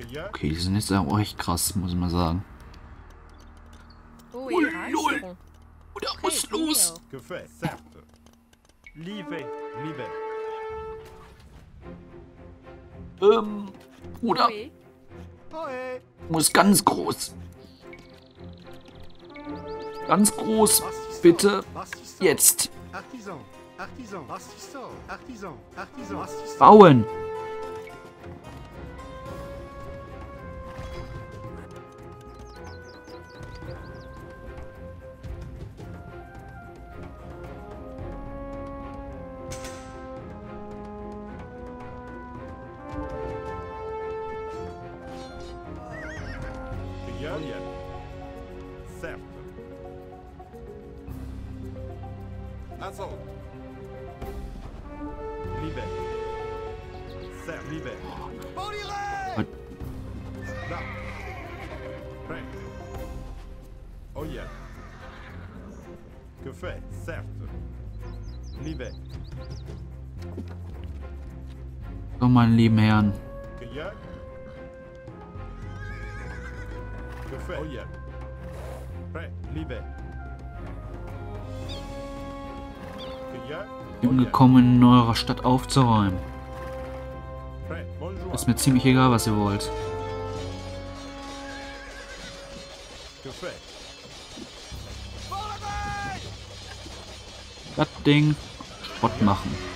Okay, die sind jetzt auch echt krass, muss ich mal sagen. Oh, lol. Très muss los? Livet, livet. Ähm. Ohé. muss ganz groß. Ganz groß. Bitte. Jetzt. Artisan, artisan, assistant, artisan, artisan, assistant. Bauen. Bien, bien. Certes. Azot. Livet. Certes, livet. Was? Là. Prêt. Oh yeah. Que fait Certes. Livet. So, meine lieben Herren. Que fait Oh yeah. Prêt. Yeah. Ich bin gekommen, in eurer Stadt aufzuräumen. Ist mir ziemlich egal, was ihr wollt. Das Ding Schrott machen.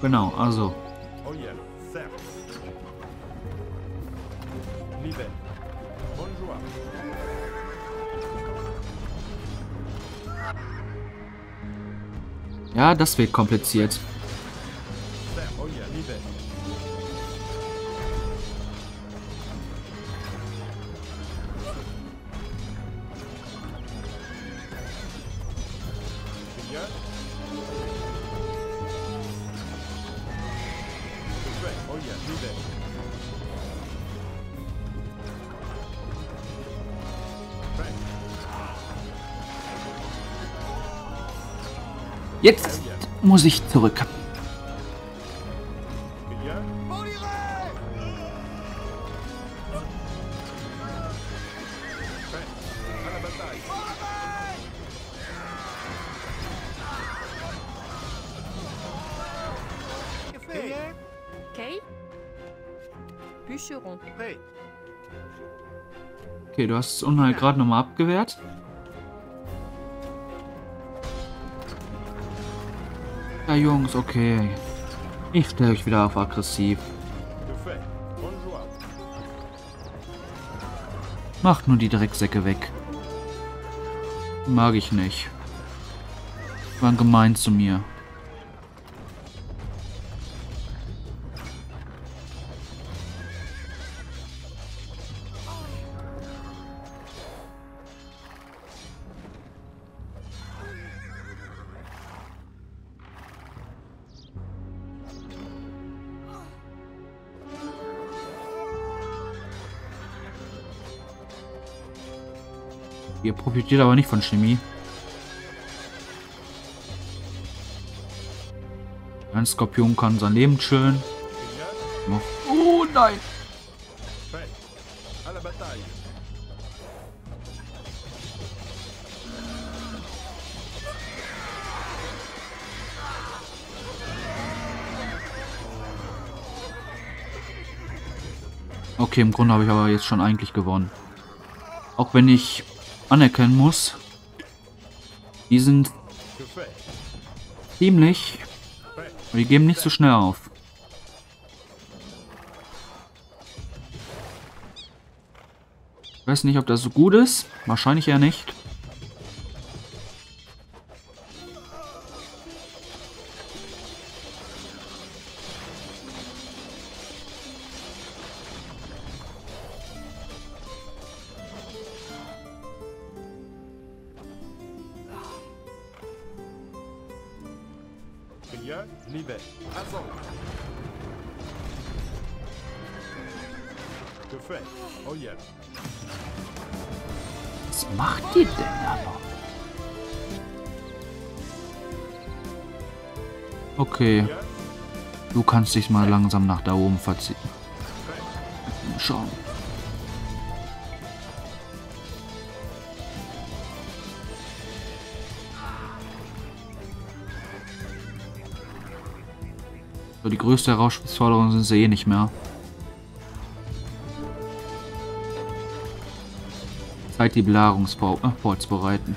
Genau, also. Oh yeah. Certes. Livet. Bonjour. Ja, das wird kompliziert. Muss ich zurück. Okay, du hast das Unheil gerade nochmal abgewehrt. Ja, Jungs, okay. Ich stelle euch wieder auf aggressiv. Macht nur die Drecksäcke weg. Mag ich nicht. Waren gemein zu mir. Ihr profitiert aber nicht von Chemie. Ein Skorpion kann sein Leben chillen. Noch. Oh nein! Okay, im Grunde habe ich aber jetzt schon eigentlich gewonnen. Auch wenn ich anerkennen muss, die sind ziemlich... Prêt. Die geben nicht so schnell auf. Ich weiß nicht, ob das so gut ist. Wahrscheinlich eher nicht. Azot. Que fait Oh yeah. Was macht die denn da noch? Okay. Du kannst dich mal langsam nach da oben verziehen. Schauen. So, die größte Herausforderung sind sie eh nicht mehr. Zeit, die Belagerungsforts bereiten.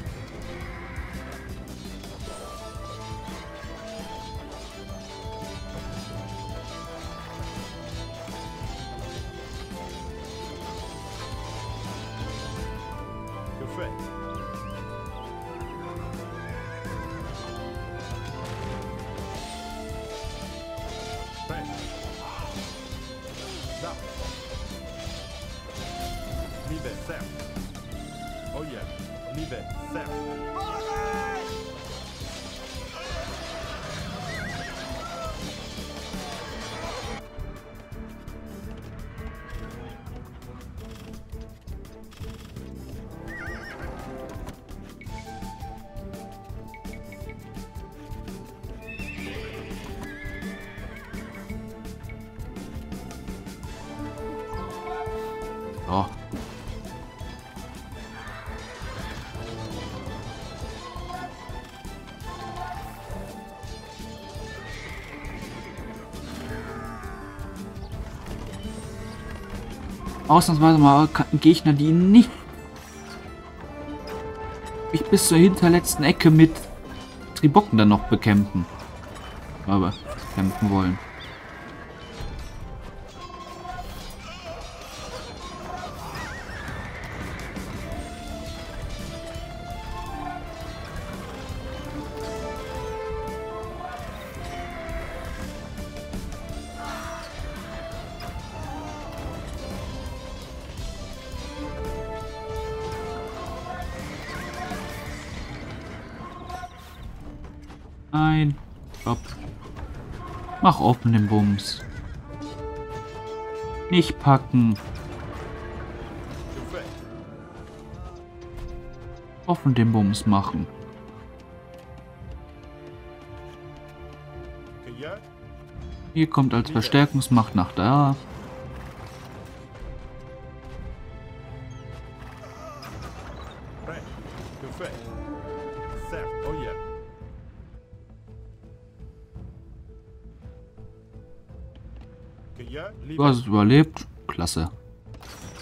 Da. Liebe Sam. Oh yeah. Liebe Sam. Ja. Ausnahmsweise mal Gegner, die nicht mich bis zur hinterletzten Ecke mit Tribocken dann noch bekämpfen. Aber kämpfen wollen. Nein. Stopp. Mach offen den Bums. Nicht packen. Offen den Bums machen. Hier kommt als Verstärkungsmacht nach da. Du hast es überlebt. Klasse.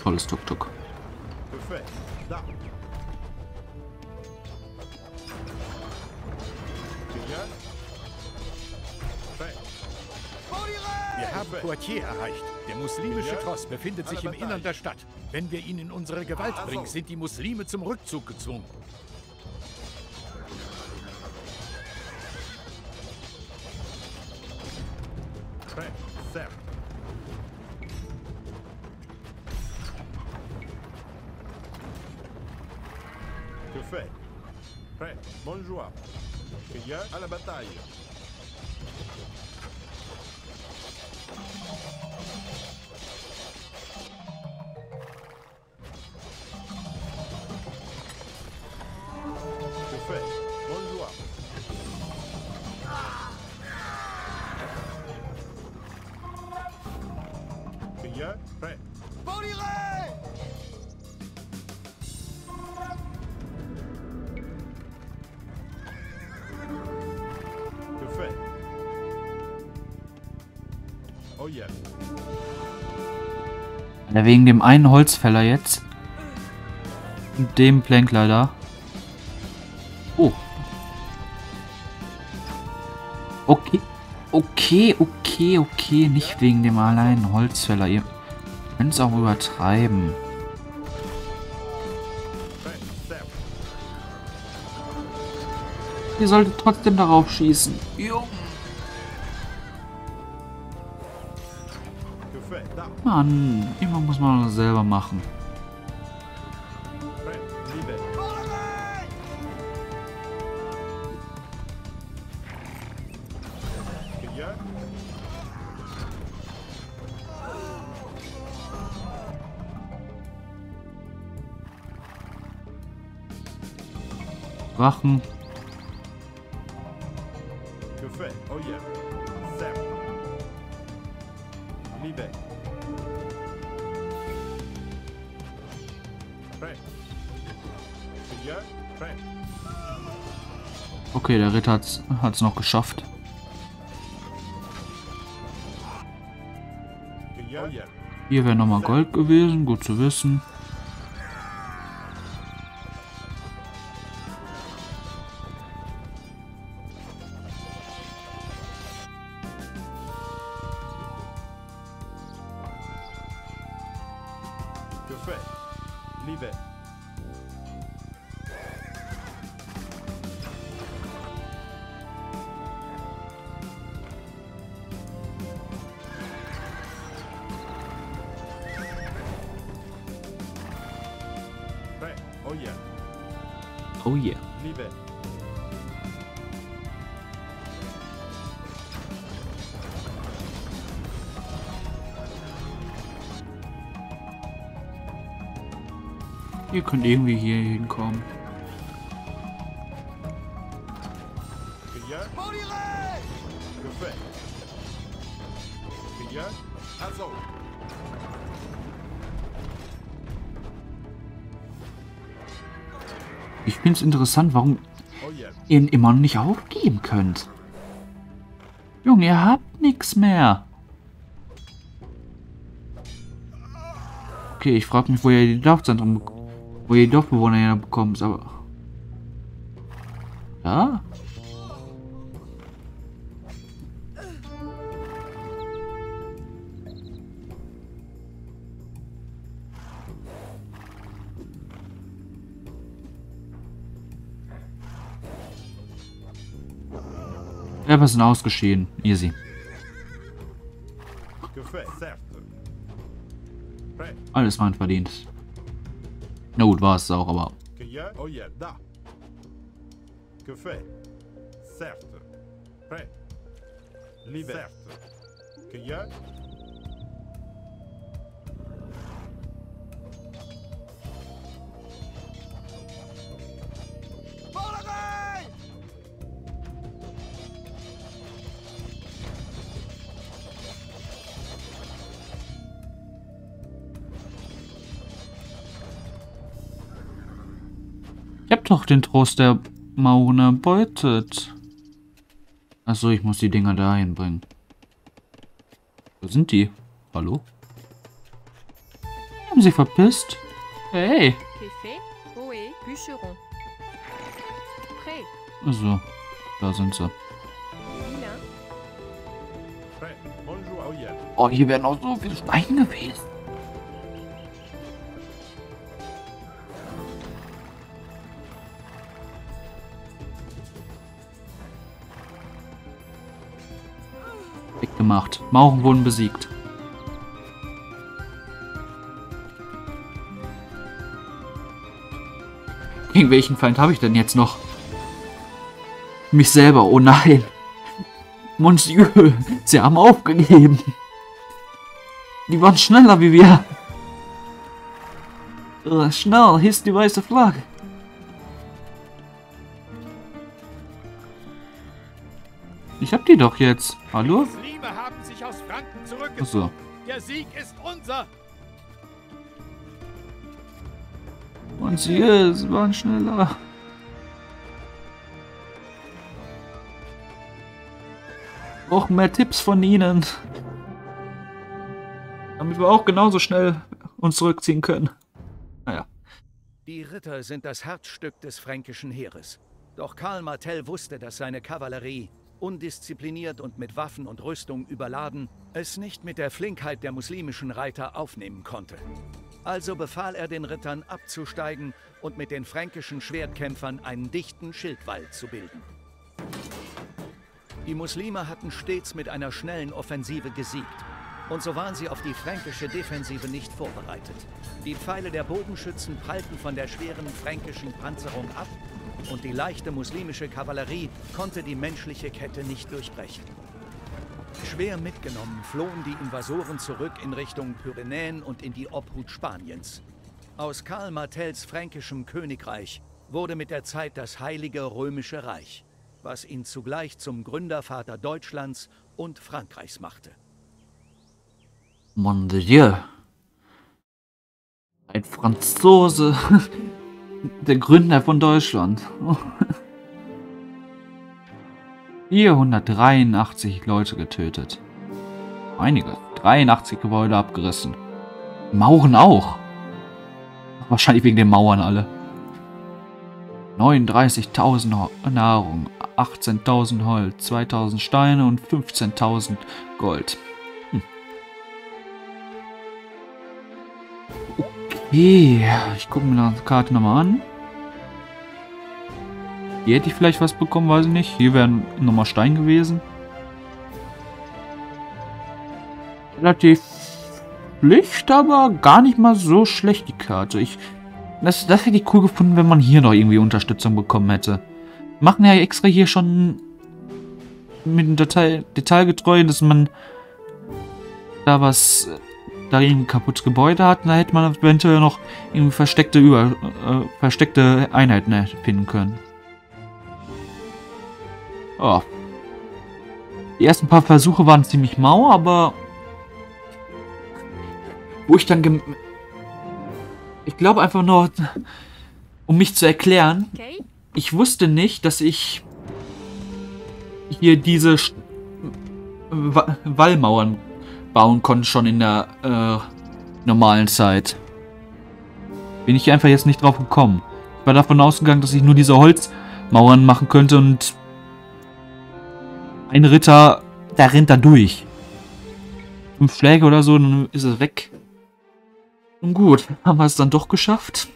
Tolles Tuk-Tuk. Wir haben Poitiers erreicht. Der muslimische Tross befindet sich im Innern der Stadt. Wenn wir ihn in unsere Gewalt bringen, sind die Muslime zum Rückzug gezwungen. batalha. Que? Oh yeah. Ja, wegen dem einen Holzfäller jetzt. Und dem Plänkler da. Oh. Okay. Okay, okay, okay. Nicht wegen dem alleinen Holzfäller. Ihr könnt es auch übertreiben. Ihr solltet trotzdem darauf schießen. Jo. Mann, immer muss man das selber machen. Wachen. Okay, der Ritter hat's, hat's noch geschafft. Hier wäre nochmal Gold gewesen, gut zu wissen. Liebe. Prêt. Oh yeah. Oh yeah. Liebe. Ihr könnt irgendwie hier hinkommen. Ich finde es interessant, warum ihr ihn immer noch nicht aufgeben könnt. Junge, ihr habt nichts mehr. Okay, ich frage mich, wo ihr die Dorfzentren, bek- wo ihr Dorfbewohner her bekommt, aber... Ja? Ja, was ist ausgeschehen? Easy. Alles mein verdient. Na gut, war es auch, aber... Oh yeah. Da. Que fait Certes. Prêt. Liebe. Certes. Doch den Trost der Mauren erbeutet. Achso, ich muss die Dinger dahin bringen. Wo sind die? Hallo? Haben sie verpisst? Hey! Prêt, Also, da sind sie. Oh. Oh, hier wären auch so viele Steine gewesen. Weggemacht. Mauren wurden besiegt. Gegen welchen Feind habe ich denn jetzt noch? Mich selber, oh nein. Monsieur, sie haben aufgegeben. Die waren schneller wie wir. Äh, Schnell, hisst die weiße Flagge. Ich hab die doch jetzt. Hallo? Muslime haben sich aus Franken zurückgezogen. Achso. Der Sieg ist unser. Und sie, sie waren schneller. Brauchen mehr Tipps von ihnen. Damit wir auch genauso schnell uns zurückziehen können. Naja. Die Ritter sind das Herzstück des fränkischen Heeres. Doch Karl Martell wusste, dass seine Kavallerie, undiszipliniert und mit Waffen und Rüstung überladen, es nicht mit der Flinkheit der muslimischen Reiter aufnehmen konnte. Also befahl er den Rittern abzusteigen und mit den fränkischen Schwertkämpfern einen dichten Schildwall zu bilden. Die Muslime hatten stets mit einer schnellen Offensive gesiegt. Und so waren sie auf die fränkische Defensive nicht vorbereitet. Die Pfeile der Bogenschützen prallten von der schweren fränkischen Panzerung ab und die leichte muslimische Kavallerie konnte die menschliche Kette nicht durchbrechen. Schwer mitgenommen flohen die Invasoren zurück in Richtung Pyrenäen und in die Obhut Spaniens. Aus Karl Martells fränkischem Königreich wurde mit der Zeit das Heilige Römische Reich. was ihn zugleich zum Gründervater Deutschlands und Frankreichs machte. Mon Dieu. Ein Franzose. Der Gründer von Deutschland. 483 Leute getötet. Einige. 83 Gebäude abgerissen. Mauern auch. Wahrscheinlich wegen den Mauern alle. 39.000 Nahrung, 18.000 Holz, 2.000 Steine und 15.000 Gold. Ich gucke mir die Karte nochmal an. Hier hätte ich vielleicht was bekommen, weiß ich nicht. Hier wäre nochmal Stein gewesen. Relativ schlicht, aber gar nicht mal so schlecht die Karte. Ich, das, das hätte ich cool gefunden, wenn man hier noch irgendwie Unterstützung bekommen hätte. Machen ja extra hier schon mit dem Detail, Detailgetreu, dass man da was da irgendwie kaputtes Gebäude hat, da hätte man eventuell noch irgendwie versteckte über äh, versteckte Einheiten finden können. Oh. Die ersten paar Versuche waren ziemlich mau, aber wo ich dann gem ich glaube einfach nur, um mich zu erklären, Okay. ich wusste nicht, dass ich hier diese Wa- Wallmauern bauen konnte schon in der äh, normalen Zeit. Bin ich einfach jetzt nicht drauf gekommen. Ich war davon ausgegangen, dass ich nur diese Holzmauern machen könnte und ein Ritter, der rennt da durch. Fünf Schläge oder so, dann ist es weg. Nun gut, haben wir es dann doch geschafft.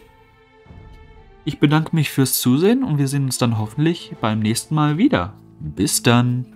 Ich bedanke mich fürs Zusehen und wir sehen uns dann hoffentlich beim nächsten Mal wieder. Bis dann.